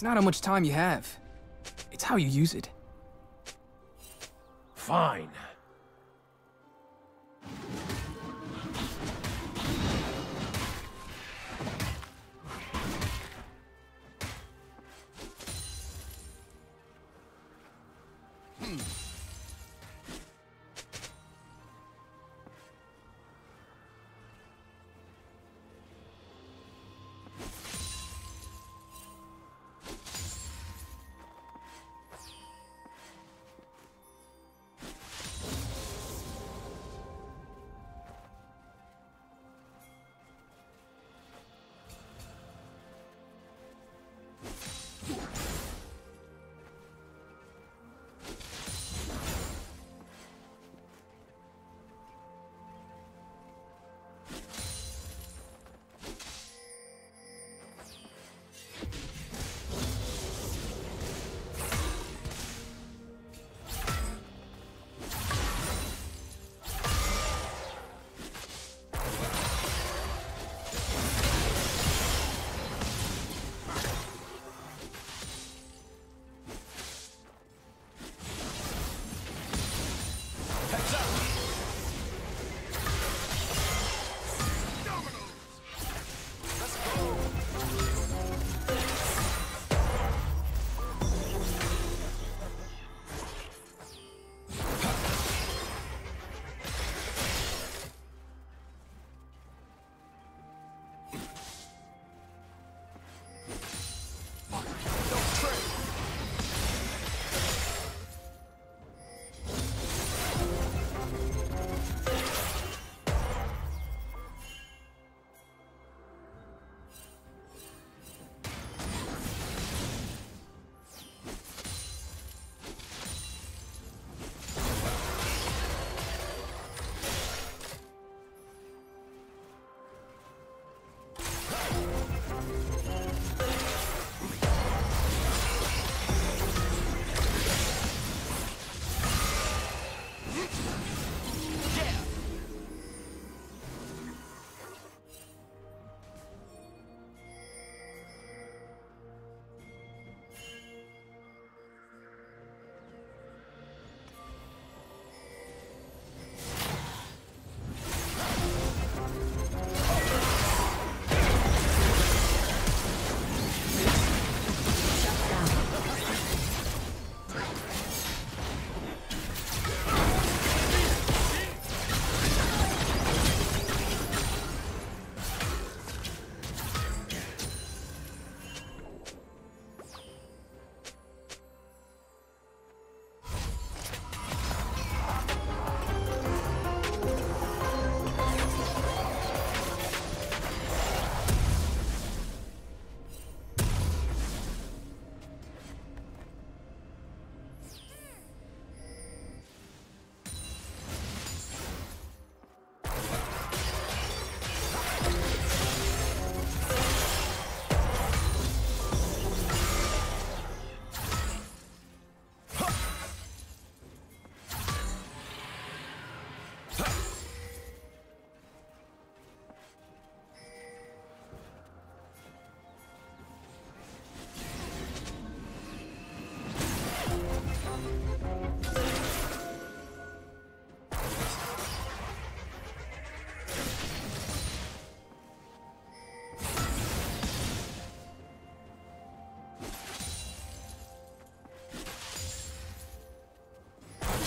It's not how much time you have. It's how you use it. Fine. Heads up.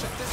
at this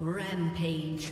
Rampage.